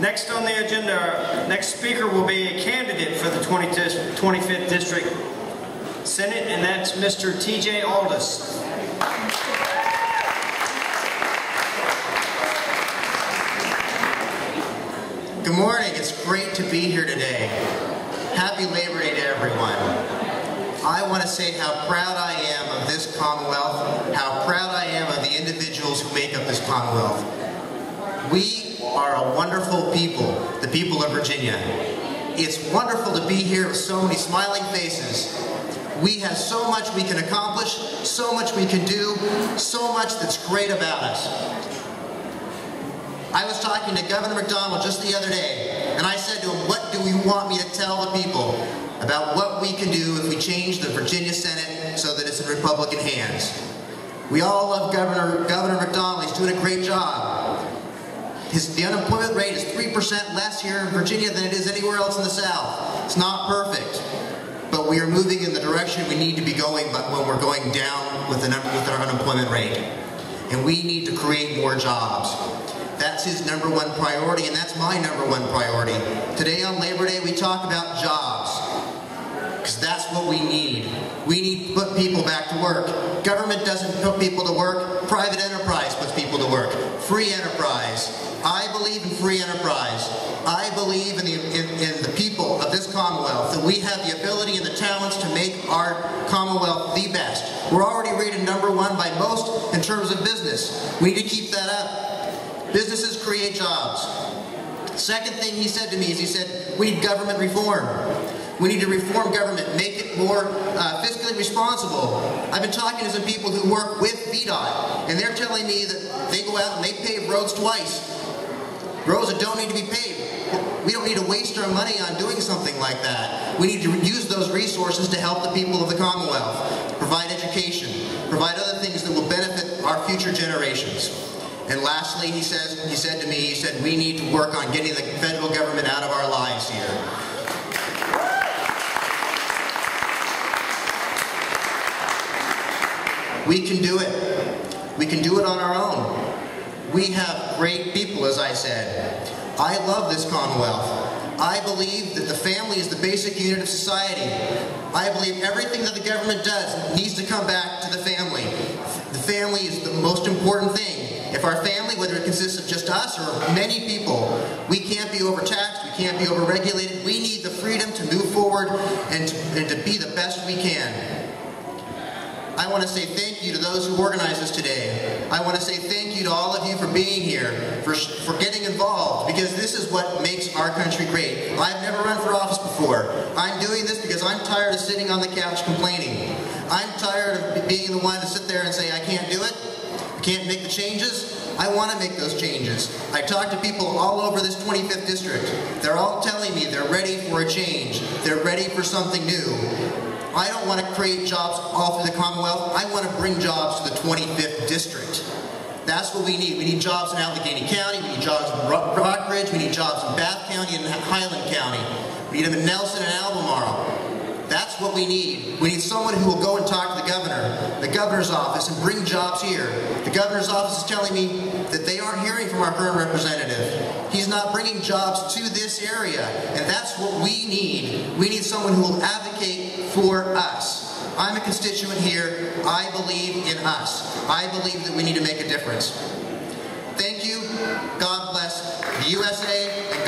Next on the agenda, our next speaker will be a candidate for the 20 25th District Senate, and that's Mr. T.J. Aldous. Good morning. It's great to be here today. Happy Labor Day to everyone. I want to say how proud I am of this Commonwealth, how proud I am of the individuals who make up this Commonwealth. We are a wonderful people, the people of Virginia. It's wonderful to be here with so many smiling faces. We have so much we can accomplish, so much we can do, so much that's great about us. I was talking to Governor McDonnell just the other day, and I said to him, what do we want me to tell the people about what we can do if we change the Virginia Senate so that it's in Republican hands? We all love Governor, Governor McDonnell. He's doing a great job. His, the unemployment rate is 3% less here in Virginia than it is anywhere else in the South. It's not perfect, but we are moving in the direction we need to be going but when we're going down with, the, with our unemployment rate. And we need to create more jobs. That's his number one priority, and that's my number one priority. Today on Labor Day, we talk about jobs, because that's what we need. We need to put people back to work. Government doesn't put people to work. Private enterprise puts people to work. Free enterprise. I believe in free enterprise. I believe in the, in, in the people of this Commonwealth, that we have the ability and the talents to make our Commonwealth the best. We're already rated number one by most in terms of business. We need to keep that up. Businesses create jobs. Second thing he said to me is he said, we need government reform. We need to reform government, make it more uh, fiscally responsible. I've been talking to some people who work with VDOT, and they're telling me that they go out and they pave roads twice. Roads that don't need to be paved. We don't need to waste our money on doing something like that. We need to use those resources to help the people of the Commonwealth, provide education, provide other things that will benefit our future generations. And lastly, he says, he said to me, he said, we need to work on getting the federal government out of our lives here. We can do it. We can do it on our own. We have great people, as I said. I love this Commonwealth. I believe that the family is the basic unit of society. I believe everything that the government does needs to come back to the family. The family is the most important thing. If our family, whether it consists of just us or many people, we can't be overtaxed, we can't be overregulated, we need the freedom to move forward and to, and to be the best we can. I want to say thank you to those who organized this today. I want to say thank you to all of you for being here, for, for getting involved, because this is what makes our country great. I've never run for office before. I'm doing this because I'm tired of sitting on the couch complaining. I'm tired of being the one to sit there and say, I can't do it, I can't make the changes? I want to make those changes. I talk to people all over this 25th district. They're all telling me they're ready for a change. They're ready for something new. I don't want to create jobs all through the Commonwealth. I want to bring jobs to the 25th district. That's what we need. We need jobs in Alleghany County, we need jobs in Rockbridge, we need jobs in Bath County and Highland County. We need them in Nelson and Albemarle. That's what we need. We need someone who will go and talk to the governor, the governor's office, and bring jobs here. The governor's office is telling me that they aren't hearing from our current representative. He's not bringing jobs to this area, and that's what we need. We need someone who will advocate for us. I'm a constituent here. I believe in us. I believe that we need to make a difference. Thank you. God bless the USA,